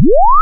Woo!